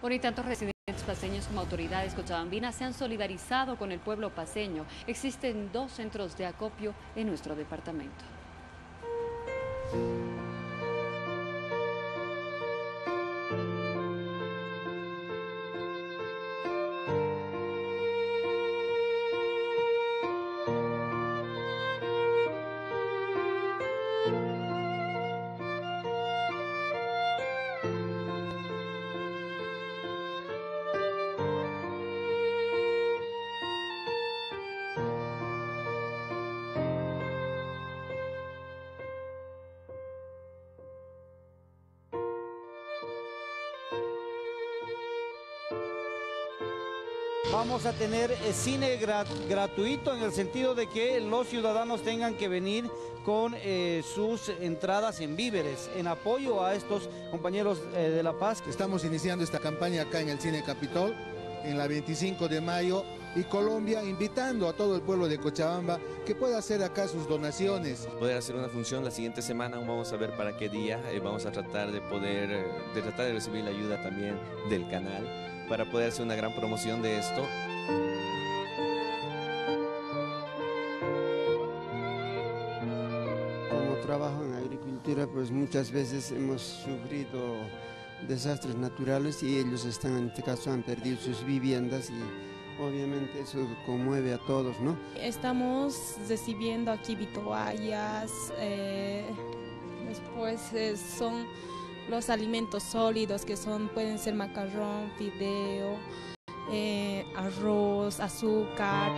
Por y tanto residentes paseños como autoridades cochabambinas se han solidarizado con el pueblo paseño. Existen dos centros de acopio en nuestro departamento. Vamos a tener eh, cine gratuito en el sentido de que los ciudadanos tengan que venir con eh, sus entradas en víveres, en apoyo a estos compañeros eh, de La Paz. Estamos iniciando esta campaña acá en el Cine Capitol, en la 25 de mayo, y Colombia invitando a todo el pueblo de Cochabamba que pueda hacer acá sus donaciones. Poder hacer una función la siguiente semana, vamos a ver para qué día, vamos a tratar de poder, de tratar de recibir la ayuda también del canal para poder hacer una gran promoción de esto. Como trabajo en agricultura, pues muchas veces hemos sufrido desastres naturales y ellos están, en este caso, han perdido sus viviendas y obviamente eso conmueve a todos, ¿no? Estamos recibiendo aquí vituallas, eh, después eh, son los alimentos sólidos que son pueden ser macarrón, fideo, eh, arroz, azúcar.